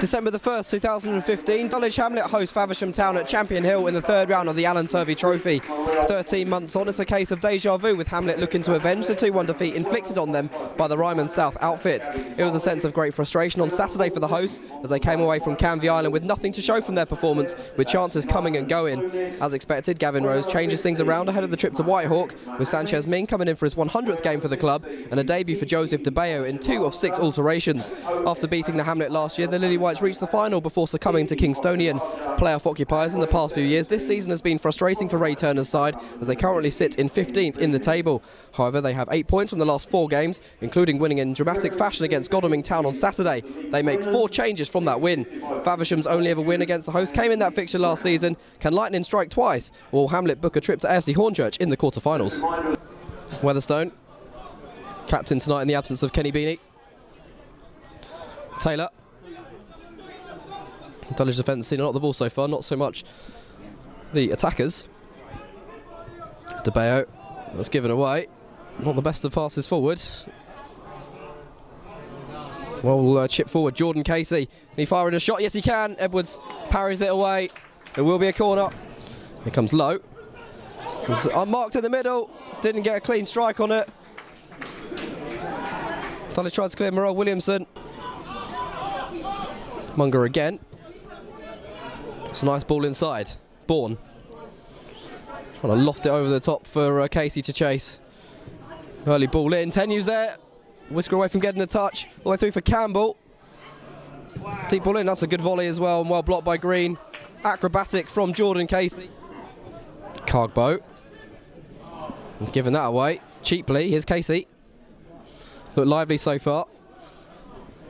December the 1st, 2015, Dulwich Hamlet host Faversham Town at Champion Hill in the third round of the Alan Turvey Trophy. 13 months on, it's a case of deja vu with Hamlet looking to avenge the 2-1 defeat inflicted on them by the Ryman South outfit. It was a sense of great frustration on Saturday for the hosts as they came away from Canvey Island with nothing to show from their performance, with chances coming and going. As expected, Gavin Rose changes things around ahead of the trip to Whitehawk, with Sanchez Ming coming in for his 100th game for the club and a debut for Joseph Debayo in two of six alterations. After beating the Hamlet last year, the Lily Whites reached the final before succumbing to Kingstonian. Playoff occupiers in the past few years, this season has been frustrating for Ray Turner's side as they currently sit in 15th in the table. However, they have eight points from the last four games, including winning in dramatic fashion against Godalming Town on Saturday. They make four changes from that win. Faversham's only ever win against the host came in that fixture last season. Can Lightning strike twice? Or will Hamlet book a trip to AFC Hornchurch in the quarter-finals? Weatherstone, captain tonight in the absence of Kenny Beanie. Taylor. Dulwich defence seen a lot of the ball so far, not so much the attackers. Debayo, that's given away. Not the best of passes forward. Well, uh, chip forward, Jordan Casey. Can he fire in a shot? Yes, he can. Edwards parries it away. It will be a corner. It comes Lowe. It's unmarked in the middle. Didn't get a clean strike on it. Dulwich tries to clear Murrell-Williamson. Munger again. It's a nice ball inside. Bourne. Trying to loft it over the top for uh, Casey to chase. Early ball in. Tenu's there. Whisker away from getting a touch. All the way through for Campbell. Deep ball in. That's a good volley as well and well blocked by Green. Acrobatic from Jordan Casey. Cargbo. He's given that away cheaply. Here's Casey. Look lively so far.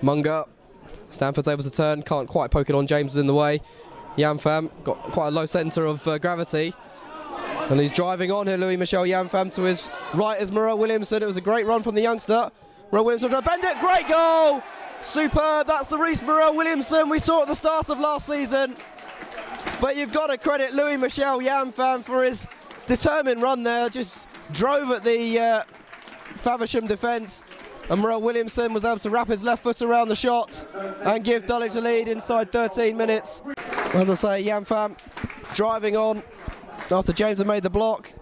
Munger. Stanford's able to turn. Can't quite poke it on. James is in the way. Yamfam got quite a low centre of uh, gravity. And he's driving on here, Louis Michel Yamfam to his right as Murrell-Williamson. It was a great run from the youngster. Murrell-Williamson to bend it. Great goal! Superb. That's the Rhys Morel Williamson we saw at the start of last season. But you've got to credit Louis Michel Yamfam for his determined run there. Just drove at the uh, Faversham defence. And Murrell-Williamson was able to wrap his left foot around the shot and give Dulwich a lead inside 13 minutes. As I say, Yamfam driving on after James had made the block.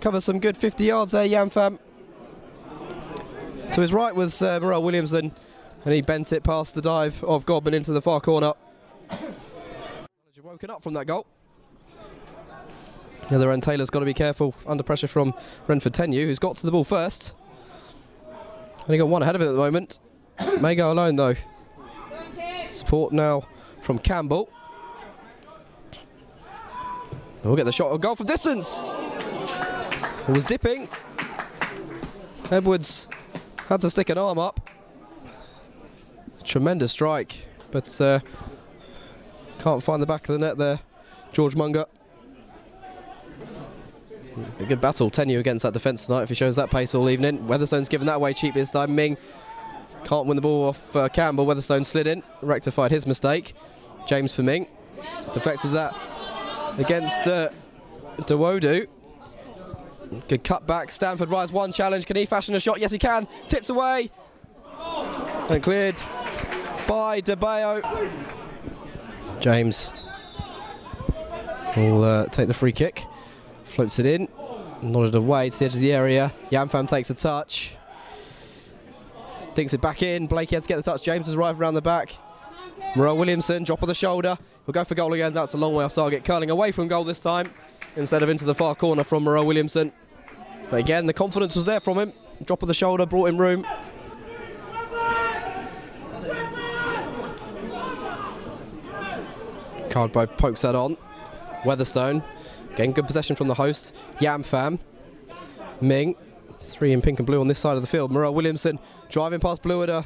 Covers some good 50 yards there, Yamfam. To his right was uh, Murrell-Williamson, and he bent it past the dive of Godman into the far corner. You've woken up from that goal. The other end, Taylor's got to be careful under pressure from Renford Tenu, who's got to the ball first. Only got one ahead of it at the moment. May go alone though. Support now from Campbell. We'll get the shot. A goal from distance. It was dipping. Edwards had to stick an arm up. Tremendous strike, but uh, can't find the back of the net there. George Munger. A good battle, Tenu against that defence tonight if he shows that pace all evening. Weatherstone's given that away cheap this time. Ming can't win the ball off uh, Campbell. Weatherstone slid in, rectified his mistake. James for Ming. Deflected that against uh, Dawodu. Good cut back. Stanford rise one challenge. Can he fashion a shot? Yes, he can. Tips away. And cleared by Debayo. James will uh, take the free kick. Floats it in. Nodded away to the edge of the area. Yamfam takes a touch. Dinks it back in. Blakey had to get the touch. James has arrived around the back. Murrell-Williamson, drop of the shoulder. He'll go for goal again. That's a long way off target. Curling away from goal this time instead of into the far corner from Murrell-Williamson. But again, the confidence was there from him. Drop of the shoulder brought him room. Cargbo pokes that on. Weatherstone getting good possession from the host. Yamfam. Ming. Three in pink and blue on this side of the field. Murrell-Williamson driving past Bluider.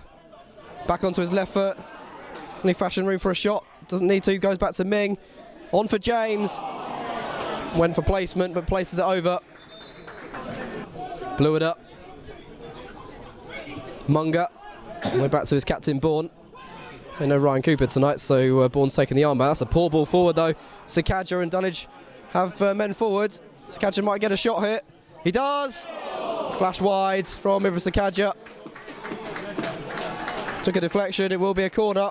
Back onto his left foot. Only fashion room for a shot. Doesn't need to. Goes back to Ming. On for James. Went for placement, but places it over. Blew it up. Munger. Way back to his captain, Bourne. So no Ryan Cooper tonight, so uh, Bourne's taking the armbar. That's a poor ball forward, though. Sekajja and Dulwich have uh, men forward. Sekajja might get a shot here. He does. Flash wide from Ibra Sekajja. Took a deflection. It will be a corner.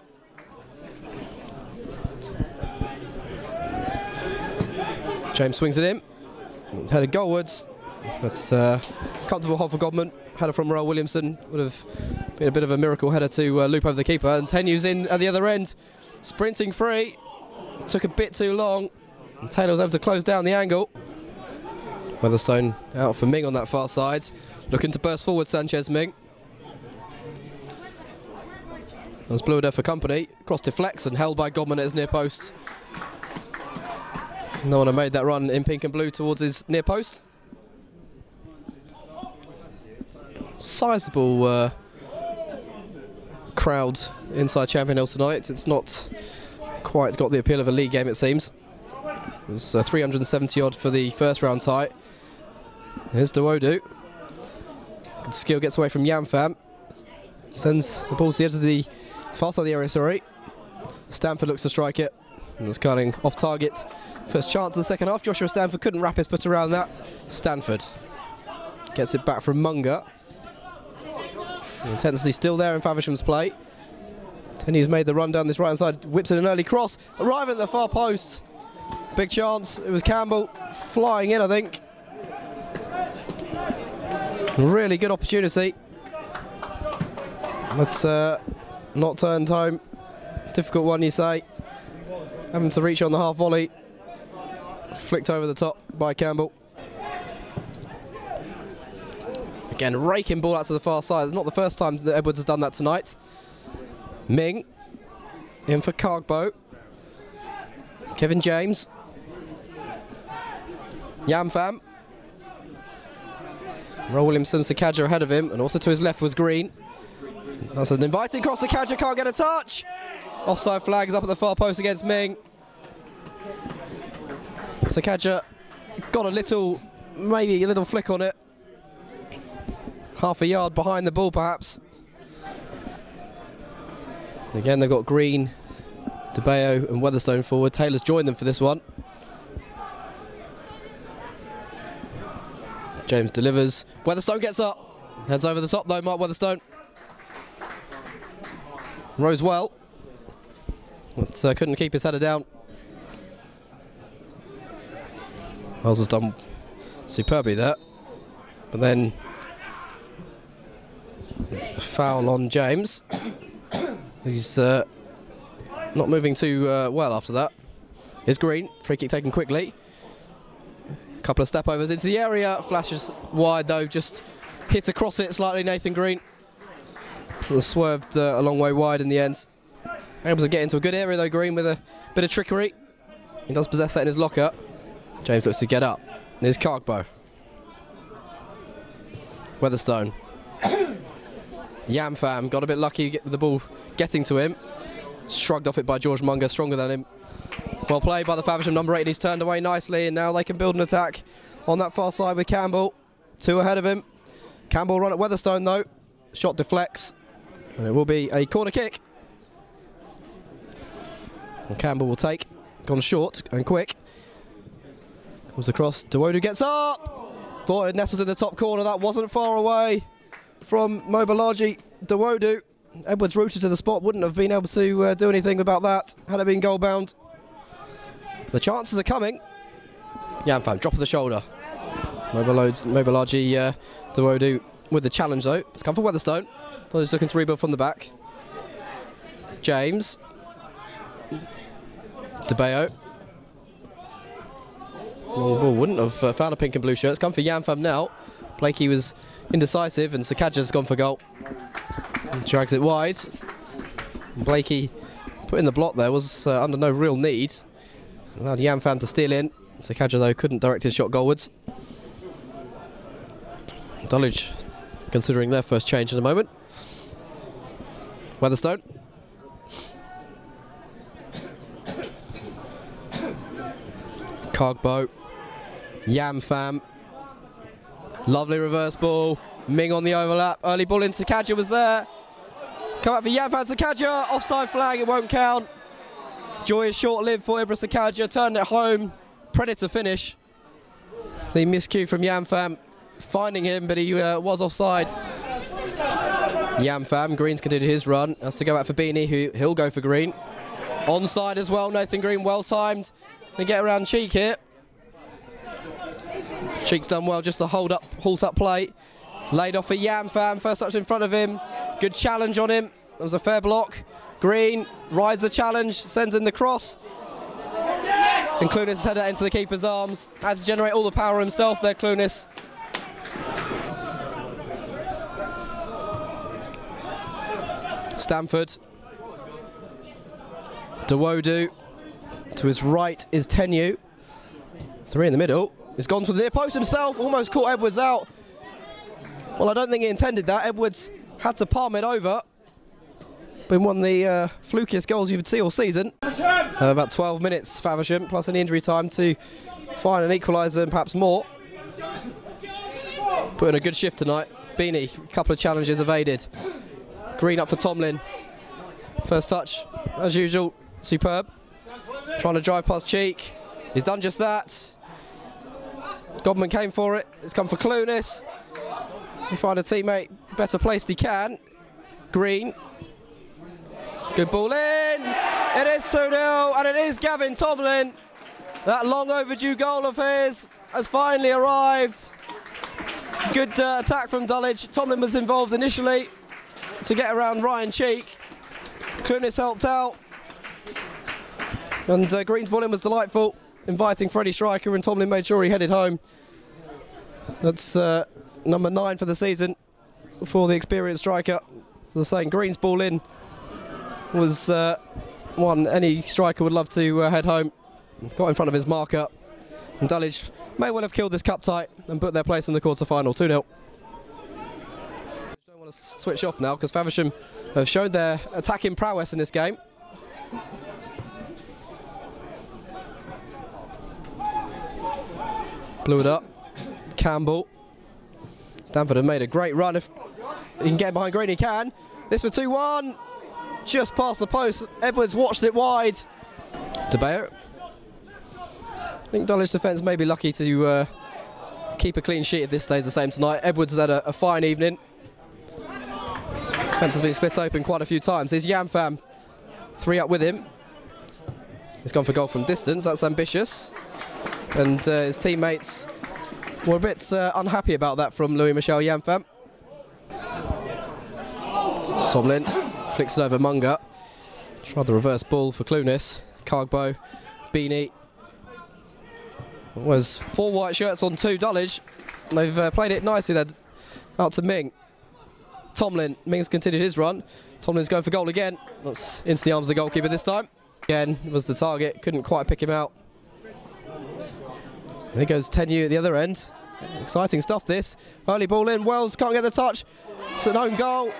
James swings it in. Headed goalwards. That's uh, comfortable hold for Godman. Header from Murrell-Williamson would have been a bit of a miracle header to uh, loop over the keeper. And Tenu's in at the other end, sprinting free. Took a bit too long. And Taylor was able to close down the angle. Weatherstone out for Ming on that far side. Looking to burst forward, Sanchez Ming. As Blueder for company. Cross deflects and held by Godman at his near post. No one had made that run in pink and blue towards his near post. Sizable uh, crowd inside Champion Hill tonight. It's not quite got the appeal of a league game, it seems. It was uh, 370 odd for the first round tie. Here's Dawodu. Good skill gets away from Yamfam. Sends the ball to the edge of the far side of the area, sorry. Stanford looks to strike it. And it's cutting off target. First chance of the second half. Joshua Stanford couldn't wrap his foot around that. Stanford gets it back from Munga. The intensity still there in Faversham's play. Tenny's made the run down this right hand side, whips in an early cross, arriving at the far post. Big chance. It was Campbell flying in, I think. Really good opportunity. Let's uh, not turned home. Difficult one, you say. Having to reach on the half volley. Flicked over the top by Campbell. Again, raking ball out to the far side. It's not the first time that Edwards has done that tonight. Ming in for Cargbo. Kevin James. Yamfam. Roll Williamson, Sekajja ahead of him, and also to his left was Green. That's an inviting cross. Sekajja can't get a touch. Offside flags up at the far post against Ming. Sekajja got a little, maybe a little flick on it. Half a yard behind the ball, perhaps. Again, they've got Green, Debayo, and Weatherstone forward. Taylor's joined them for this one. James delivers. Weatherstone gets up. Heads over the top though, Mark Weatherstone. Rose well. But uh, couldn't keep his header down. Wells has done superbly there. But then foul on James. He's uh, not moving too uh, well after that. Here's Green, free kick taken quickly. A couple of step overs into the area, flashes wide though, just hit across it slightly, Nathan Green. Swerved uh, a long way wide in the end. Able to get into a good area though, Green, with a bit of trickery. He does possess that in his locker. James looks to get up. There's Cargbo. Weatherstone. Yamfam got a bit lucky with the ball getting to him. Shrugged off it by George Munger, stronger than him. Well played by the Faversham number 8, he's turned away nicely, and now they can build an attack on that far side with Campbell. Two ahead of him. Campbell run at Weatherstone though. Shot deflects, and it will be a corner kick. And Campbell will take. Gone short and quick. Comes across. Dawodu gets up. Thought it nestled in the top corner. That wasn't far away from Mobilaji. Dawodu. Edwards rooted to the spot. Wouldn't have been able to uh, do anything about that had it been goal bound. The chances are coming. Yamfam, drop of the shoulder. Mobilaji uh, Dawodu with the challenge though. It's come for Weatherstone. Thought he's looking to rebuild from the back. James. Debayo. Long ball wouldn't have uh, found a pink and blue shirt. It's come for Yamfam now. Blakey was indecisive and Sekajja's gone for goal. And drags it wide. Blakey putting the block there was uh, under no real need. Allowed Yamfam to steal in. Sekajja though couldn't direct his shot goalwards. Dulwich considering their first change in a moment. Weatherstone. Cargbo. Yamfam. Lovely reverse ball. Ming on the overlap. Early ball into Sekajja was there. Come out for Yamfam Sekajja. Offside flag. It won't count. Joy is short-lived for Ibra Sekajja. Turned it home. Predator finish. The miscue from Yamfam finding him, but he uh, was offside. Yamfam, Green's continued his run. Has to go out for Beanie, who he'll go for Green. Onside as well, Nathan Green, well timed. Gonna get around cheek here. Cheek's done well just to hold up, halt up play. Laid off for Yamfam, first touch in front of him. Good challenge on him. That was a fair block. Green rides the challenge, sends in the cross. And Clunis headed into the keeper's arms. Had to generate all the power himself there, Clunis. Stanford. Dawodu. To his right is Tenu. Three in the middle. He's gone for the near post himself. Almost caught Edwards out. Well, I don't think he intended that. Edwards had to palm it over. Been one of the uh, flukiest goals you would see all season. Uh, about 12 minutes, Faversham, plus an injury time to find an equaliser and perhaps more. Put in a good shift tonight. Beanie, a couple of challenges evaded. Green up for Tomlin. First touch, as usual, superb. Trying to drive past Cheek. He's done just that. Godman came for it. It's come for Clunis. He find a teammate better placed he can. Green. Good ball in. It is 2-0 and it is Gavin Tomlin. That long overdue goal of his has finally arrived. Good uh, attack from Dulwich. Tomlin was involved initially to get around Ryan Cheek. Clunis helped out. And uh, Green's ball in was delightful, inviting Freddie Striker, and Tomlin made sure he headed home. That's uh, number nine for the season for the experienced striker. The same Green's ball in was uh, one any striker would love to uh, head home. Got in front of his marker. And Dulwich may well have killed this cup tie and put their place in the quarter final 2 0. Don't want to switch off now because Faversham have showed their attacking prowess in this game. Blew it up. Campbell. Stanford have made a great run. If he can get behind Green, he can. This for 2 1. Just past the post. Edwards watched it wide. Debayo. I think Dulwich defence may be lucky to uh, keep a clean sheet if this stays the same tonight. Edwards has had a, a fine evening. Defence has been split open quite a few times. Here's Yamfam. Three up with him. He's gone for goal from distance. That's ambitious. And uh, his teammates were a bit uh, unhappy about that from Louis Michel Yamfam. Tomlin flicks it over Munga. Tried the reverse ball for Clunis. Cargbo, Beanie. Was four white shirts on two Dulwich. They've uh, played it nicely there. Out to Ming. Tomlin. Ming's continued his run. Tomlin's going for goal again. That's into the arms of the goalkeeper this time. Again was the target. Couldn't quite pick him out. There goes Tenu at the other end. Exciting stuff this. Early ball in. Wells can't get the touch. It's an own goal.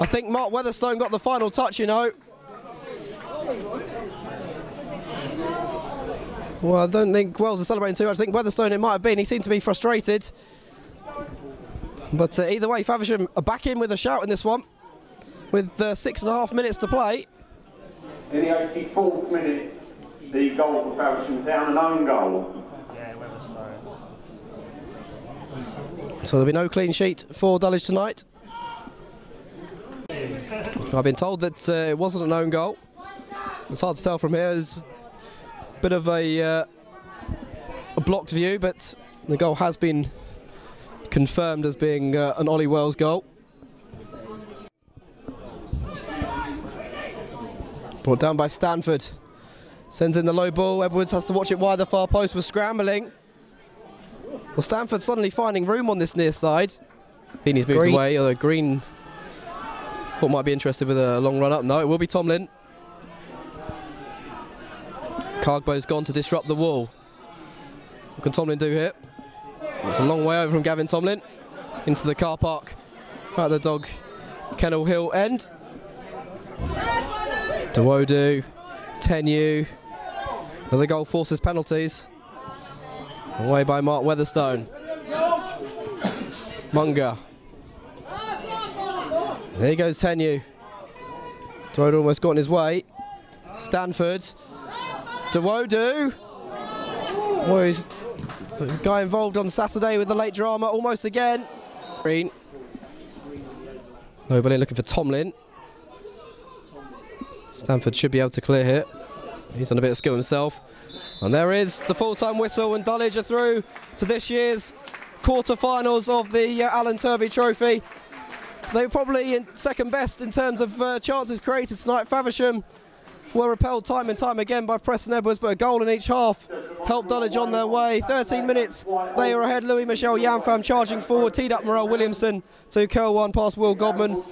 I think Mark Weatherstone got the final touch, you know. Well, I don't think Wells is celebrating too much. I think Weatherstone it might have been. He seemed to be frustrated. But uh, either way, Faversham are back in with a shout in this one. With uh, six and a half minutes to play. In the 84th minute, the goal for Faversham Town, an own goal. So there'll be no clean sheet for Dulwich tonight. I've been told that uh, it wasn't an own goal. It's hard to tell from here. It's a bit of a, uh, a blocked view, but the goal has been confirmed as being uh, an Ollie Wells goal. Brought down by Stanford. Sends in the low ball. Edwards has to watch it wide. The far post was scrambling. Well, Stanford suddenly finding room on this near side. Beanie's moved Green. away, although Green thought might be interested with a long run up. No, it will be Tomlin. Cargbo's gone to disrupt the wall. What can Tomlin do here? It's a long way over from Gavin Tomlin into the car park at the dog Kennel Hill end. Dawodu, Tenu. Another goal forces penalties. Away by Mark Weatherstone. Munga. There goes Tenu. Dawodu almost got in his way. Stanford. Dawodu. Boy, he's the guy involved on Saturday with the late drama almost again. Green. Nobody looking for Tomlin. Stanford should be able to clear here. He's done a bit of skill himself. And there is the full-time whistle and Dulwich are through to this year's quarter-finals of the uh, Alan Turvey Trophy. They were probably in second best in terms of uh, chances created tonight. Faversham were repelled time and time again by Preston Edwards, but a goal in each half helped Dulwich on their way. 13 minutes, they were ahead. Louis Michel Yamfam charging forward, teed up Murrell-Williamson to curl one past Will Godman.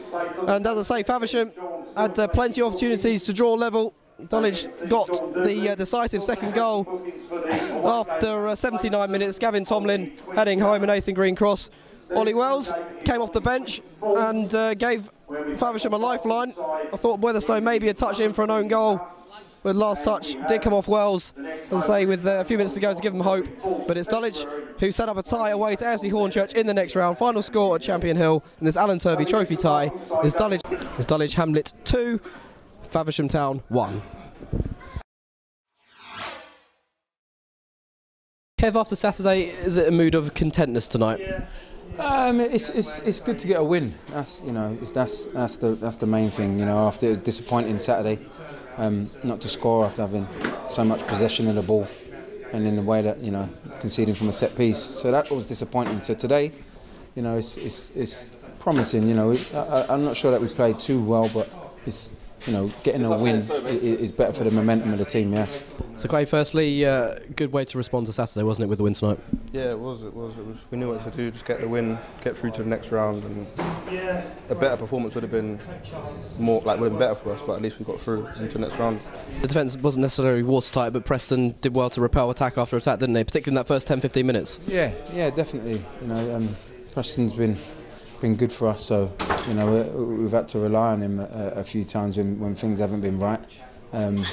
And as I say, Faversham had uh, plenty of opportunities to draw level. Dulwich got the uh, decisive second goal after uh, 79 minutes. Gavin Tomlin heading home a Nathan Green cross. Ollie Wells came off the bench and uh, gave Faversham a lifeline. I thought Weatherstone maybe a touch in for an own goal, but last touch did come off Wells. As I say, with uh, a few minutes to go to give them hope. But it's Dulwich who set up a tie away to AFC Hornchurch in the next round. Final score at Champion Hill in this Alan Turvey Trophy tie is Dulwich, is Dulwich Hamlet 2, Faversham Town 1. Kev, after Saturday, is it a mood of contentness tonight? Um, it's, it's, it's good to get a win. That's you know that's that's the that's the main thing. You know after it was disappointing Saturday, um, not to score after having so much possession of the ball, and in the way that you know conceding from a set piece. So that was disappointing. So today, you know it's it's, it's promising. You know I, I'm not sure that we played too well, but it's you know, getting a win is better for the momentum of the team. Yeah. So, Clay, firstly, uh, good way to respond to Saturday, wasn't it, with the win tonight? Yeah, it was. It was. It was. We knew what to do. Just get the win, get through to the next round, and a better performance would have been more like would have been better for us. But at least we got through into the next round. The defence wasn't necessarily watertight, but Preston did well to repel attack after attack, didn't they? Particularly in that first 10-15 minutes. Yeah, yeah, definitely. You know, um, Preston's been been good for us. So you know we've had to rely on him a, a few times when, when things haven't been right. Um,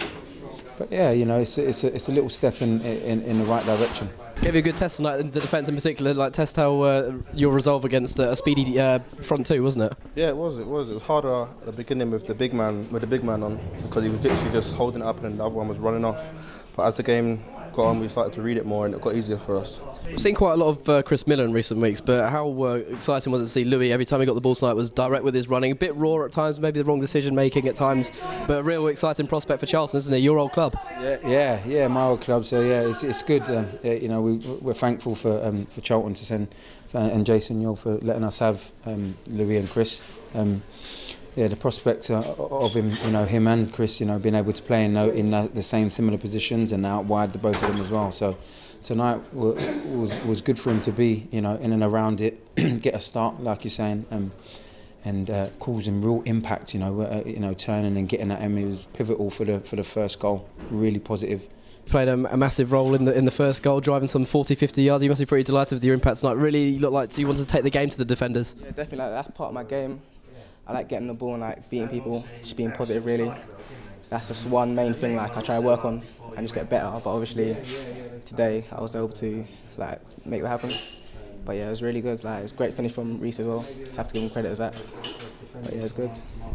but yeah, you know it's, it's, a, it's a little step in, in, in the right direction. Gave you a good test tonight, the defence in particular, like test how uh, your resolve against a speedy uh, front two, wasn't it? Yeah, it was. It was. It was harder at the beginning with the big man, with the big man on, because he was literally just holding it up and the other one was running off. But as the game got on, we started to read it more, and it got easier for us. We've seen quite a lot of uh, Chris Miller in recent weeks, but how uh, exciting was it to see Louis every time he got the ball tonight was direct with his running, a bit raw at times, maybe the wrong decision making at times, but a real exciting prospect for Charlton, isn't it? Your old club. Yeah, yeah, yeah my old club. So yeah, it's, it's good. Um, yeah, you know, we, we're thankful for um, for Charlton to send and Jason Yule for letting us have um, Louis and Chris. Um, yeah, the prospect uh, of him, you know, him and Chris, you know, being able to play in, in the same similar positions and out wide, the both of them as well. So tonight was was good for him to be, you know, in and around it, get a start, like you're saying, um, and uh, causing real impact. You know, uh, you know, turning and getting at him. He was pivotal for the for the first goal. Really positive. Played a, a, massive role in the in the first goal, driving some 40, 50 yards. You must be pretty delighted with your impact tonight. Really looked like you wanted to take the game to the defenders. Yeah, definitely. Like, that's part of my game. I like getting the ball and like beating people, just being positive really. That's just one main thing like I try to work on and just get better. But obviously today I was able to like make that happen. But yeah, it was really good. Like it's a great finish from Rhys as well. Have to give him credit as that. But yeah, it's good.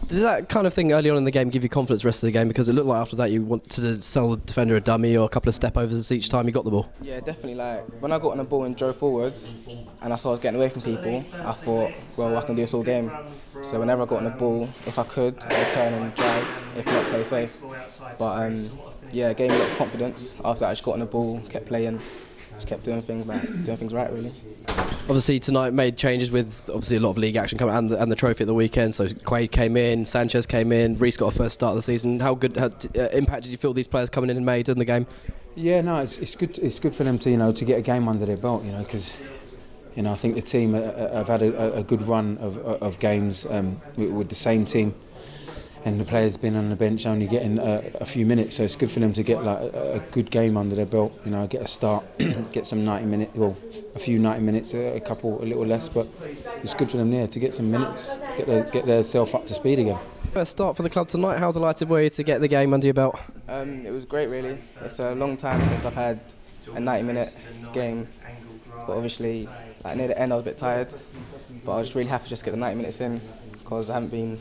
Did that kind of thing early on in the game give you confidence the rest of the game? Because it looked like after that you wanted to sell the defender a dummy or a couple of step overs each time you got the ball. Yeah, definitely. Like when I got on the ball and drove forwards, and I saw I was getting away from people, I thought, well, I can do this all game. So whenever I got on the ball, if I could, I'd turn and drive. If not, play safe. But um, yeah, gave me a lot of confidence. After that, I just got on the ball, kept playing, just kept doing things like doing things right, really. Obviously tonight made changes with obviously a lot of league action coming and the, and the trophy at the weekend. So Quade came in, Sanchez came in, Rhys got a first start of the season. How good how, uh, impact did you feel these players coming in and made in the game? Yeah, no, it's, it's good. It's good for them to you know to get a game under their belt, you know, because you know I think the team have had a, a good run of, of games um, with the same team and the players been on the bench only getting a, a few minutes. So it's good for them to get like a, a, good game under their belt. You know, get a start, get some 90 minutes, well, a few 90 minutes, a, couple a little less, but it's good for them there to get some minutes, get their, get themselves up to speed again. First start for the club tonight. How delighted were you to get the game under your belt? Um, it was great, really. It's a long time since I've had a 90-minute game, but obviously, like near the end, I was a bit tired. But I was really happy to just get the 90 minutes in because I haven't been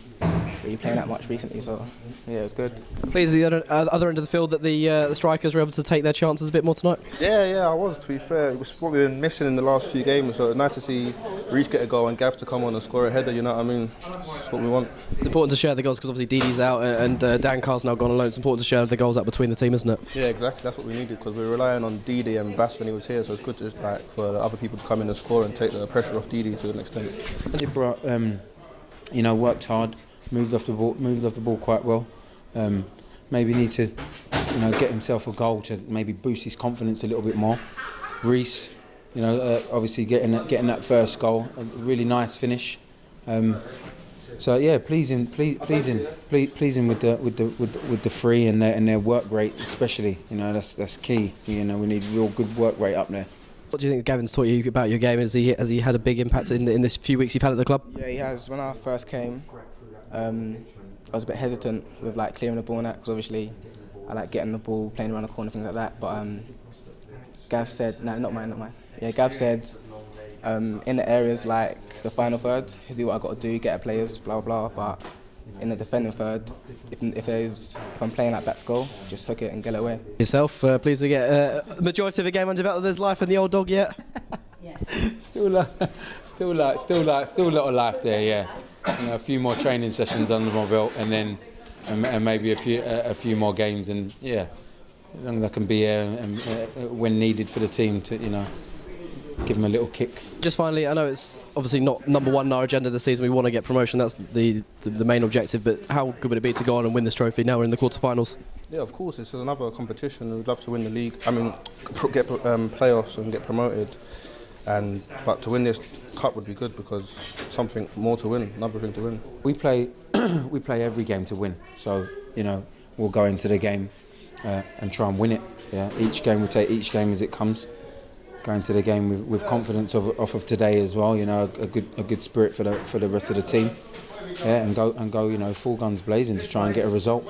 really playing that much recently. So yeah, it was good. Pleased the other, uh, other end of the field that the, uh, the strikers were able to take their chances a bit more tonight. Yeah, yeah, I was. To be fair, it was what we've been missing in the last few games. So it's nice to see Rhys get a goal and Gav to come on and score a header. You know what I mean? That's what we want. It's important to share the goals because obviously Didi's out and uh, Dan Carr's now gone alone. It's important to share the goals out between the team, isn't it? Yeah, exactly. That's what we needed because we were relying on Didi and Vass when he was here. So it's good to like for other people to come in and score and take the pressure off Didi to an extent. And he brought, um, you know, worked hard, moved off the ball, moved off the ball quite well. Um, maybe need to, you know, get himself a goal to maybe boost his confidence a little bit more. Rhys, you know, uh, obviously getting that, getting that first goal, a really nice finish. Um, so yeah, pleasing, please, pleasing, please, pleasing with the with the with, the- with the free and their and their work rate, especially. You know, that's that's key. You know, we need real good work rate up there. What do you think Gavin's taught you about your game? Has he, has he had a big impact in, in this few weeks you've had at the club? Yeah, he has. When I first came, um, I was a bit hesitant with like clearing the ball and that because obviously I like getting the ball, playing around the corner, things like that. But um, Gav said, no, not mine, not mine. Yeah, Gav said um, in the areas like the final third, do what I got to do, get at players, blah blah. blah. But in the defending third, if, if there's if I'm playing like that to goal, just hook it and get it away. Yourself, uh, pleased to get uh, a majority of the game under belt. There's life in the old dog yet. yeah. Still, like, still like, still like, still a lot of life there. Yeah, you know, a few more training sessions under my belt, and then, and, and maybe a few, a, a few more games, and yeah, as long as I can be here and, uh, when needed for the team to, you know, give them a little kick. Just finally, I know it's obviously not number one on our agenda this season. We want to get promotion. That's the, the the main objective. But how good would it be to go on and win this trophy? Now we're in the quarterfinals. Yeah, of course, it's another competition. We'd love to win the league. I mean, get um, playoffs and get promoted. And but to win this cup would be good because something more to win, another thing to win. We play, we play every game to win. So you know, we'll go into the game uh, and try and win it. Yeah, each game we take each game as it comes. Go into the game with, with confidence of, off of today as well. You know, a, a good a good spirit for the for the rest of the team. Yeah, and go and go. You know, full guns blazing to try and get a result.